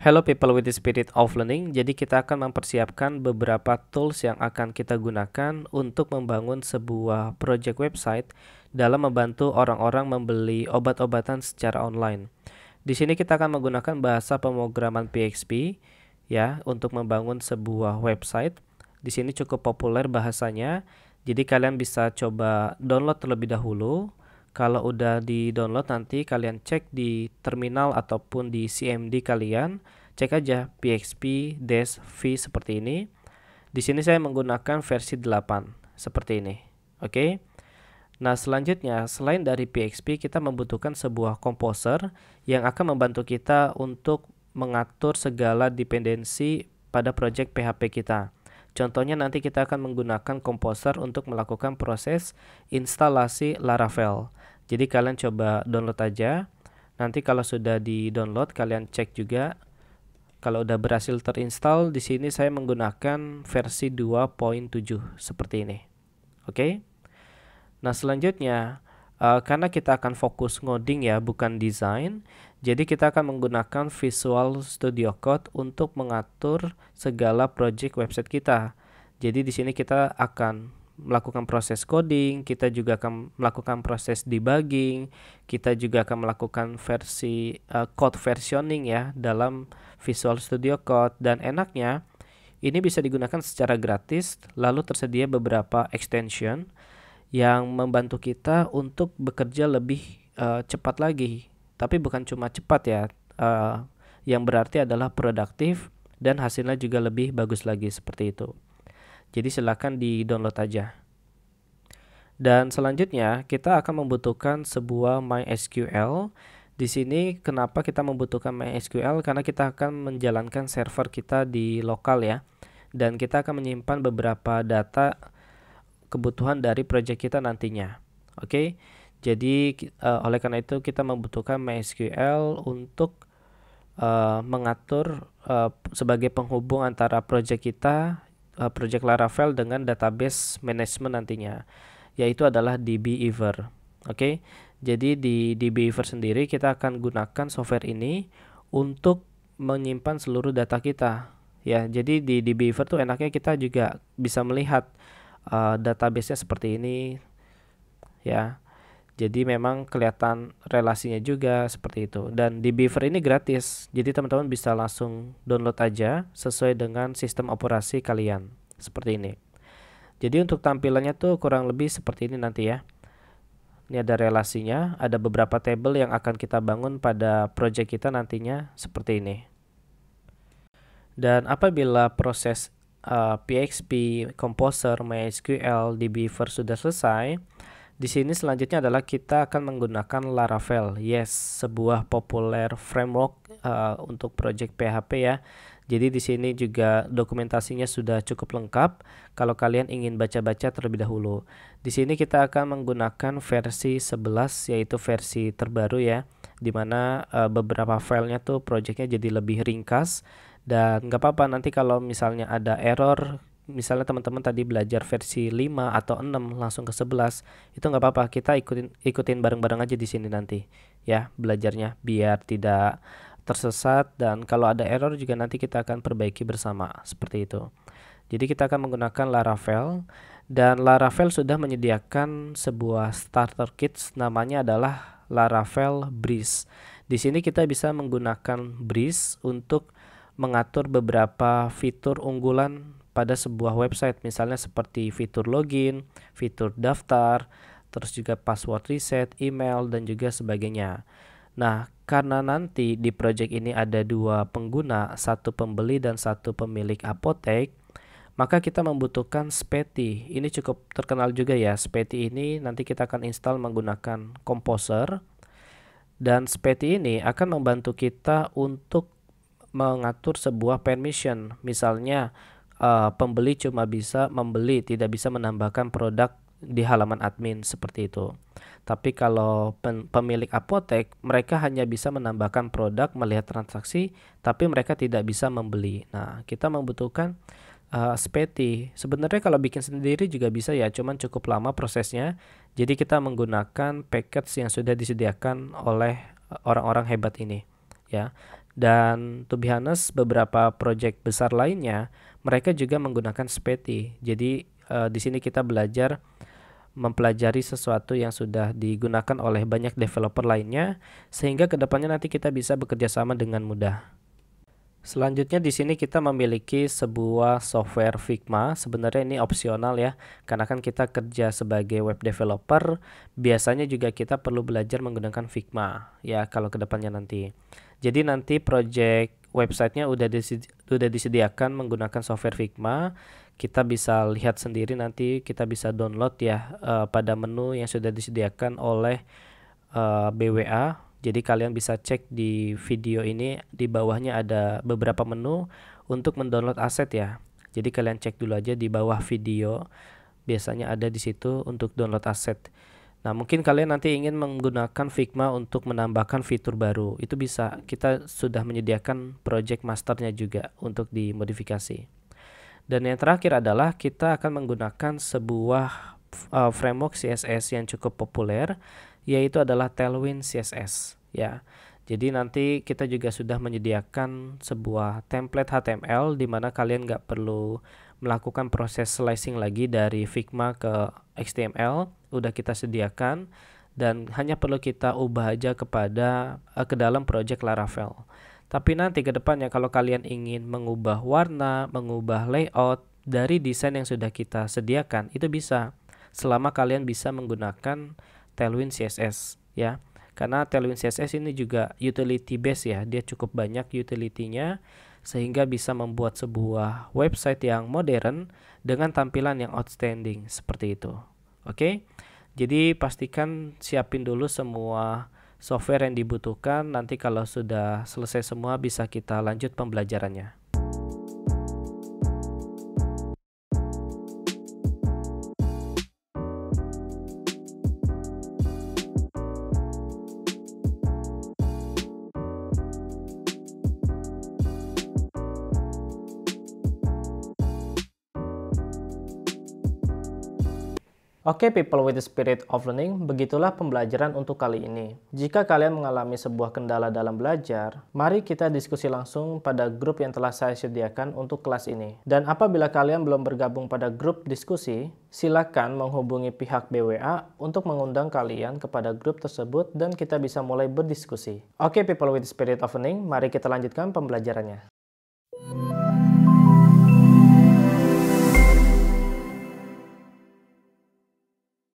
Hello people with the spirit of learning. Jadi kita akan mempersiapkan beberapa tools yang akan kita gunakan untuk membangun sebuah project website dalam membantu orang-orang membeli obat-obatan secara online. Di sini kita akan menggunakan bahasa pemrograman PHP ya untuk membangun sebuah website. Di sini cukup populer bahasanya. Jadi kalian bisa coba download terlebih dahulu kalau udah di download nanti kalian cek di terminal ataupun di CMD kalian, cek aja php dash v seperti ini. Di sini saya menggunakan versi 8 seperti ini. Oke. Okay? Nah, selanjutnya selain dari PHP kita membutuhkan sebuah komposer yang akan membantu kita untuk mengatur segala dependensi pada project PHP kita. Contohnya nanti kita akan menggunakan komposer untuk melakukan proses instalasi Laravel. Jadi kalian coba download aja. Nanti kalau sudah di-download kalian cek juga kalau udah berhasil terinstall di sini saya menggunakan versi 2.7 seperti ini. Oke. Okay? Nah, selanjutnya uh, karena kita akan fokus ngoding ya, bukan desain, jadi kita akan menggunakan Visual Studio Code untuk mengatur segala project website kita. Jadi di sini kita akan melakukan proses coding, kita juga akan melakukan proses debugging, kita juga akan melakukan versi uh, code versioning ya dalam Visual Studio Code dan enaknya ini bisa digunakan secara gratis lalu tersedia beberapa extension yang membantu kita untuk bekerja lebih uh, cepat lagi. Tapi bukan cuma cepat ya, uh, yang berarti adalah produktif dan hasilnya juga lebih bagus lagi seperti itu. Jadi silakan di-download aja. Dan selanjutnya kita akan membutuhkan sebuah MySQL. Di sini kenapa kita membutuhkan MySQL? Karena kita akan menjalankan server kita di lokal ya. Dan kita akan menyimpan beberapa data kebutuhan dari project kita nantinya. Oke. Jadi uh, oleh karena itu kita membutuhkan MySQL untuk uh, mengatur uh, sebagai penghubung antara project kita uh, project Laravel dengan database management nantinya yaitu adalah dbeaver. Oke. Okay? Jadi di dbeaver sendiri kita akan gunakan software ini untuk menyimpan seluruh data kita. Ya, jadi di dbeaver tuh enaknya kita juga bisa melihat uh, database-nya seperti ini ya. Jadi memang kelihatan relasinya juga seperti itu. Dan di Beaver ini gratis. Jadi teman-teman bisa langsung download aja sesuai dengan sistem operasi kalian seperti ini. Jadi untuk tampilannya tuh kurang lebih seperti ini nanti ya. Ini ada relasinya, ada beberapa table yang akan kita bangun pada project kita nantinya seperti ini. Dan apabila proses uh, PHP, Composer, MySQL, DBeaver sudah selesai, di sini selanjutnya adalah kita akan menggunakan Laravel. Yes, sebuah populer framework uh, untuk project PHP ya. Jadi di sini juga dokumentasinya sudah cukup lengkap kalau kalian ingin baca-baca terlebih dahulu. Di sini kita akan menggunakan versi 11 yaitu versi terbaru ya, di mana uh, beberapa filenya tuh projectnya jadi lebih ringkas dan nggak apa-apa nanti kalau misalnya ada error misalnya teman-teman tadi belajar versi 5 atau 6 langsung ke 11 itu nggak apa-apa kita ikutin ikutin bareng-bareng aja di sini nanti ya belajarnya biar tidak tersesat dan kalau ada error juga nanti kita akan perbaiki bersama seperti itu. Jadi kita akan menggunakan Laravel dan Laravel sudah menyediakan sebuah starter kit namanya adalah Laravel Breeze. Di sini kita bisa menggunakan Breeze untuk mengatur beberapa fitur unggulan pada sebuah website misalnya seperti fitur login, fitur daftar, terus juga password reset, email dan juga sebagainya. Nah, karena nanti di project ini ada dua pengguna, satu pembeli dan satu pemilik apotek, maka kita membutuhkan Speti. Ini cukup terkenal juga ya. Speti ini nanti kita akan install menggunakan Composer. Dan Speti ini akan membantu kita untuk mengatur sebuah permission. Misalnya uh, pembeli cuma bisa membeli, tidak bisa menambahkan produk di halaman admin seperti itu. Tapi kalau pemilik apotek, mereka hanya bisa menambahkan produk, melihat transaksi, tapi mereka tidak bisa membeli. Nah, kita membutuhkan uh, speti. Sebenarnya kalau bikin sendiri juga bisa ya, cuman cukup lama prosesnya. Jadi kita menggunakan package yang sudah disediakan oleh orang-orang hebat ini, ya. Dan to be honest, beberapa project besar lainnya mereka juga menggunakan Speti. Jadi uh, di sini kita belajar mempelajari sesuatu yang sudah digunakan oleh banyak developer lainnya sehingga ke depannya nanti kita bisa bekerja sama dengan mudah. Selanjutnya di sini kita memiliki sebuah software Figma. Sebenarnya ini opsional ya, karena kan kita kerja sebagai web developer, biasanya juga kita perlu belajar menggunakan Figma ya kalau ke depannya nanti. Jadi nanti project websitenya udah disedi udah disediakan menggunakan software Figma. Kita bisa lihat sendiri nanti kita bisa download ya uh, pada menu yang sudah disediakan oleh uh, eh, BWA jadi kalian bisa cek di video ini di bawahnya ada beberapa menu untuk mendownload aset ya. Jadi kalian cek dulu aja di bawah video. Biasanya ada di situ untuk download aset. Nah, mungkin kalian nanti ingin menggunakan Figma untuk menambahkan fitur baru. Itu bisa. Kita sudah menyediakan project masternya juga untuk dimodifikasi. Dan yang terakhir adalah kita akan menggunakan sebuah uh, framework CSS yang cukup populer yaitu adalah Tailwind CSS ya. Jadi nanti kita juga sudah menyediakan sebuah template HTML di mana kalian nggak perlu melakukan proses slicing lagi dari Figma ke HTML, udah kita sediakan dan hanya perlu kita ubah aja kepada uh, ke dalam project Laravel. Tapi nanti ke depannya kalau kalian ingin mengubah warna, mengubah layout dari desain yang sudah kita sediakan, itu bisa selama kalian bisa menggunakan Tailwind CSS ya. Karena Tailwind CSS ini juga utility base ya, dia cukup banyak utility-nya sehingga bisa membuat sebuah website yang modern dengan tampilan yang outstanding seperti itu. Oke. Jadi pastikan siapin dulu semua software yang dibutuhkan. Nanti kalau sudah selesai semua bisa kita lanjut pembelajarannya. Oke okay, people with the spirit of learning, begitulah pembelajaran untuk kali ini. Jika kalian mengalami sebuah kendala dalam belajar, mari kita diskusi langsung pada grup yang telah saya sediakan untuk kelas ini. Dan apabila kalian belum bergabung pada grup diskusi, silakan menghubungi pihak BWA untuk mengundang kalian kepada grup tersebut dan kita bisa mulai berdiskusi. Oke okay, people with the spirit of learning, mari kita lanjutkan pembelajarannya.